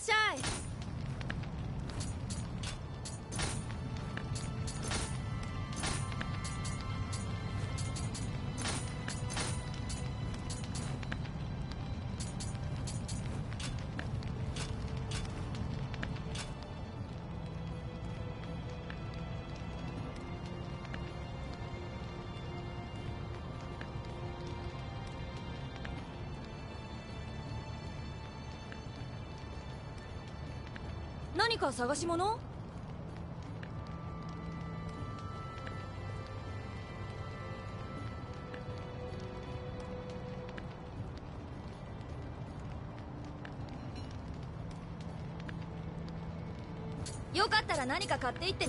っしゃい何か探し物？よかったら何か買っていって。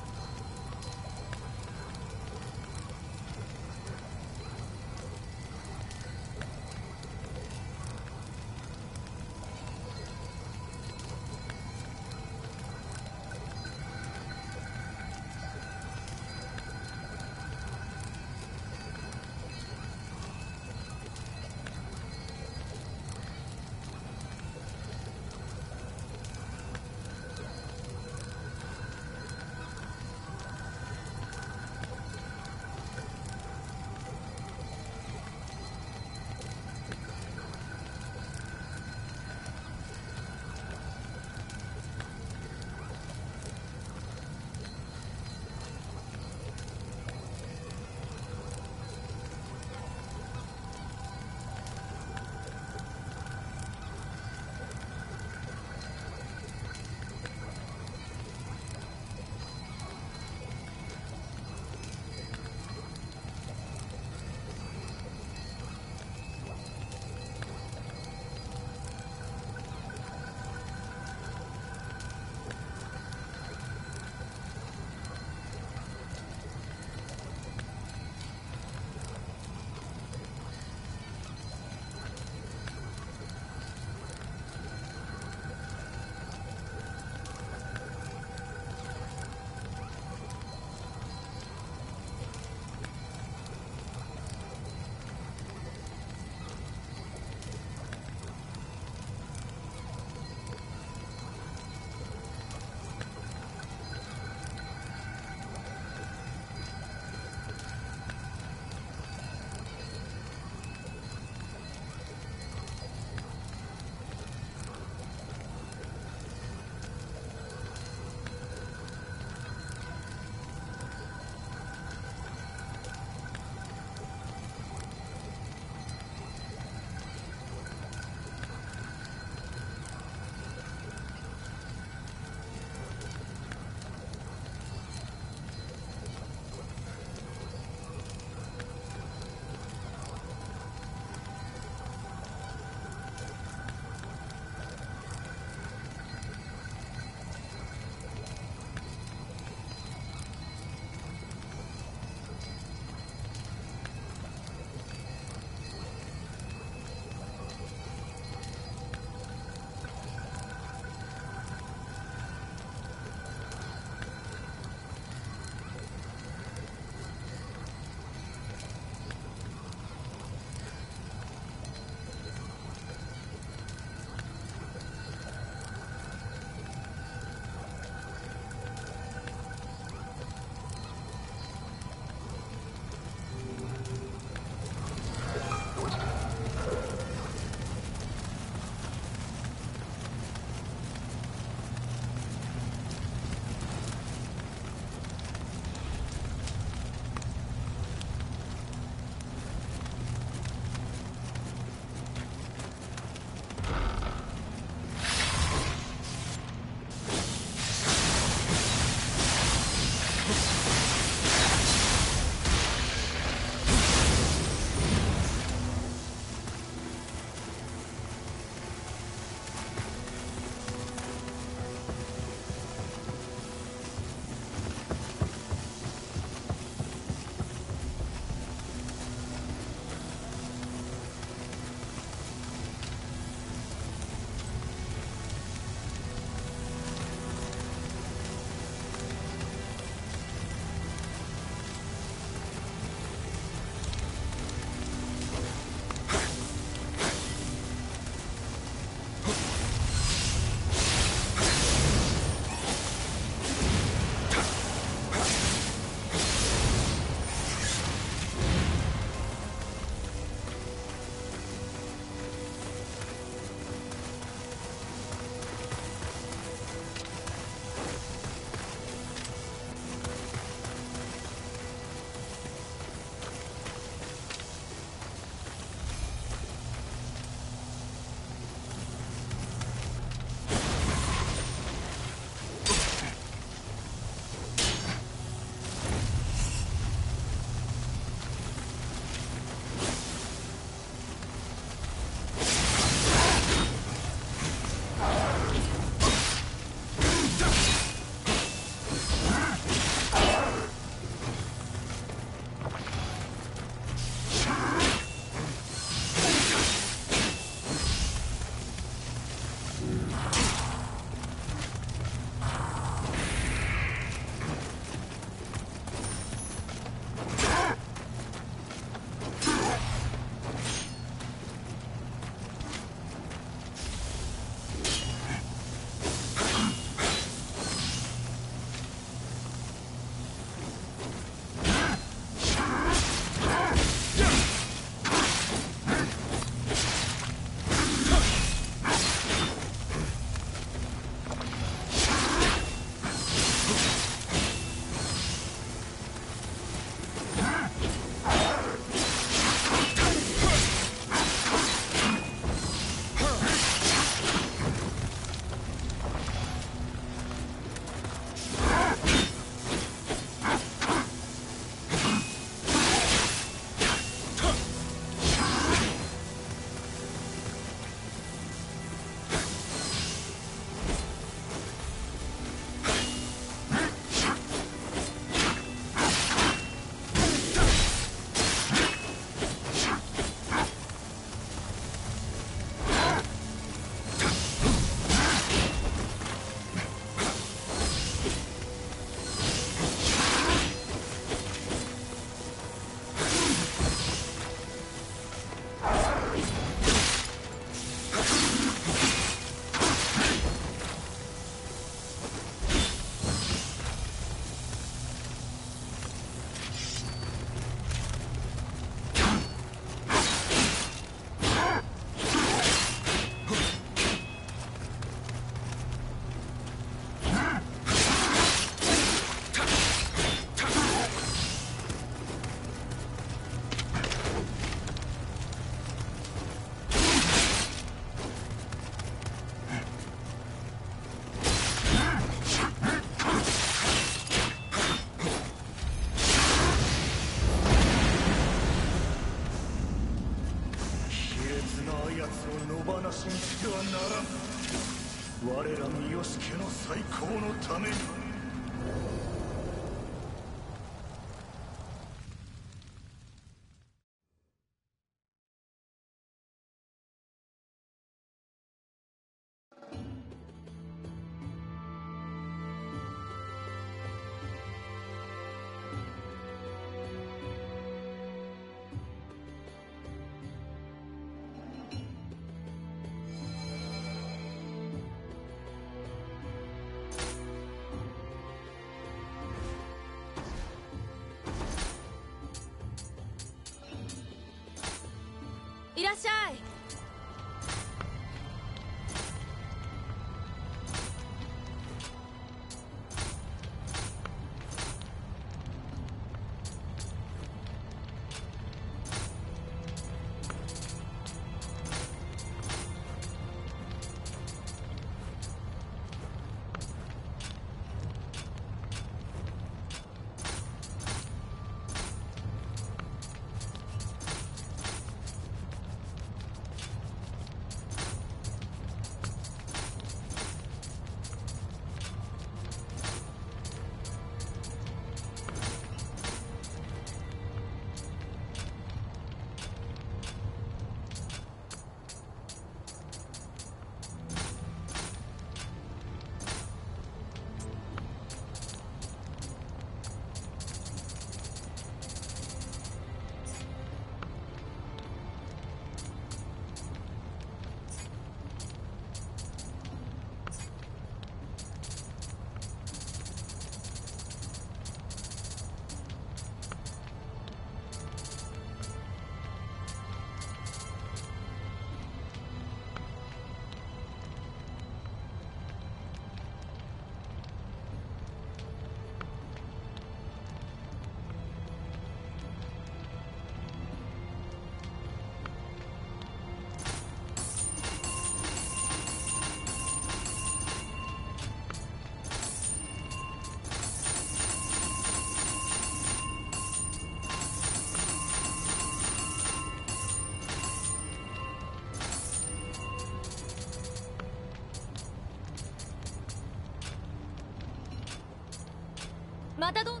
またど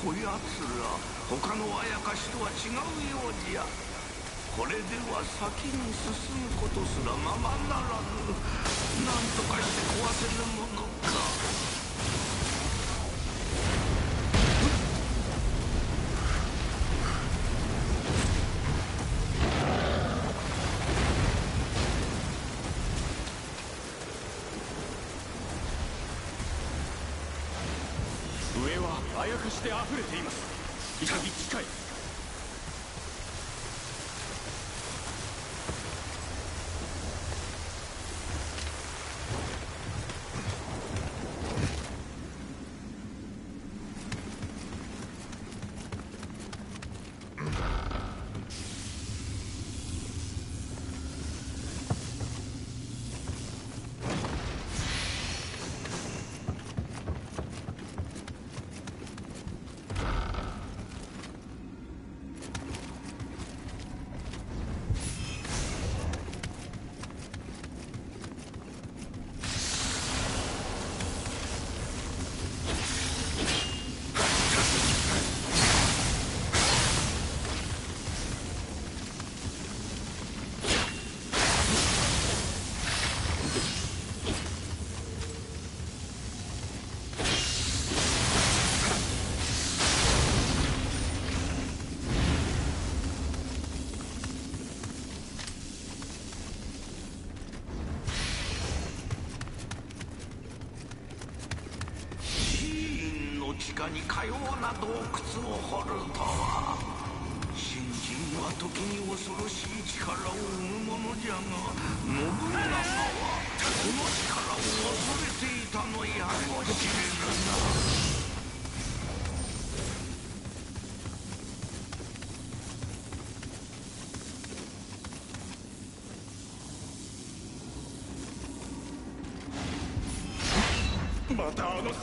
こやつら他のあやかしとは違うようじゃ。これでは先に進むことすらままならぬ。何とかして壊せぬもの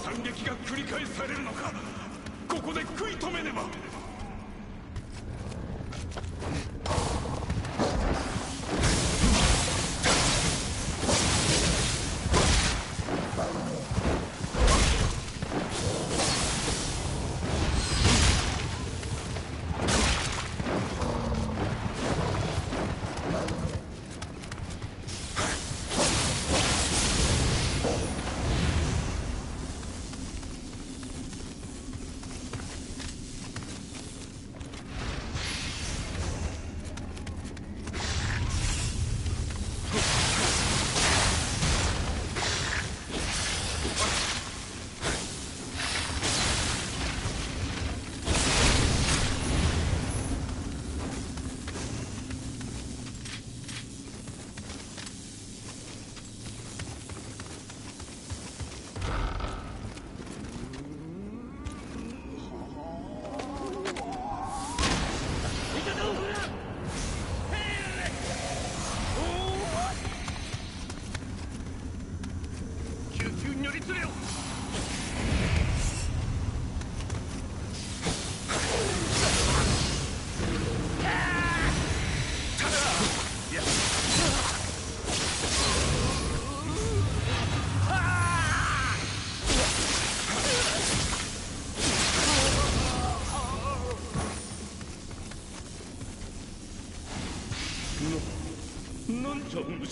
惨劇が繰り返されるのか。ここで食い止めねば。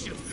な